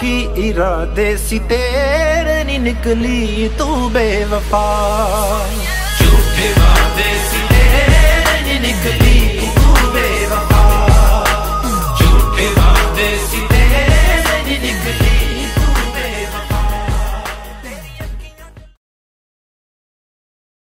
ਕੀ ਇਰਾਦੇ ਸੀ ਤੇਰੇ ਨੀ ਨਿਕਲੀ ਤੂੰ ਬੇਵਫਾ?